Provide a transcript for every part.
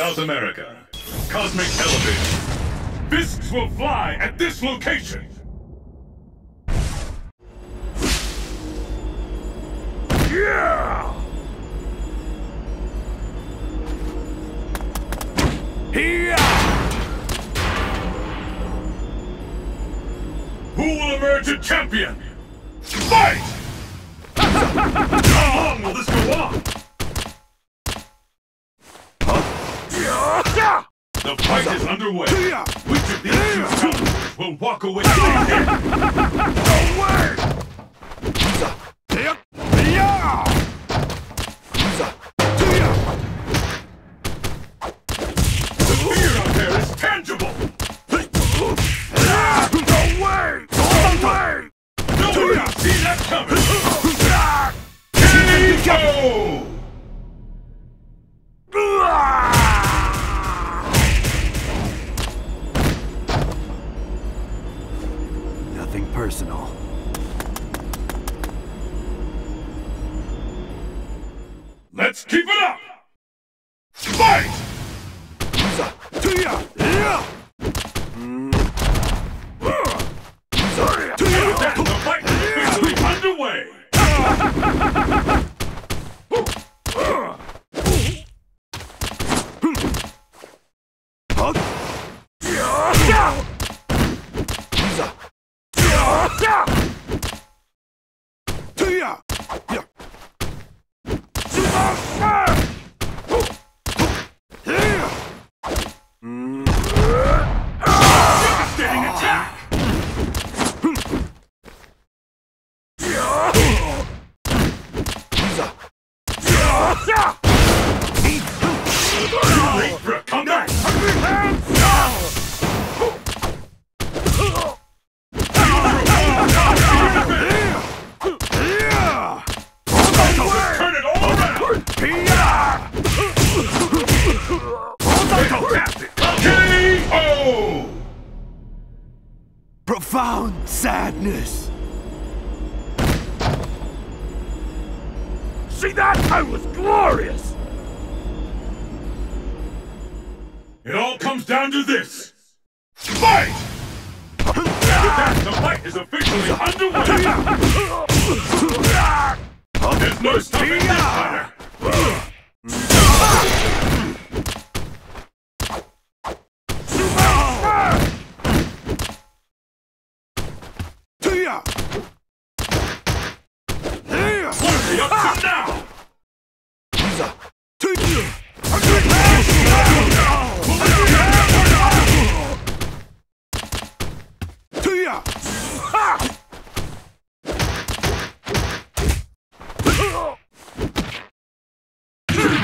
South America. Cosmic Television. Fists will fly at this location. Yeah! Here! Who will emerge a champion? Fight! How long will this go on? The fight is underway. Which of these two challengers will walk away clean? No way! The fear out there personal. Let's keep it up! Fight! Fight underway! Profound sadness. See that? I was glorious! It all comes down to this. Fight! With that, the fight is officially underway!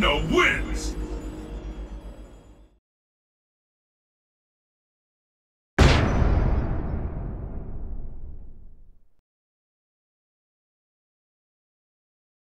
wins!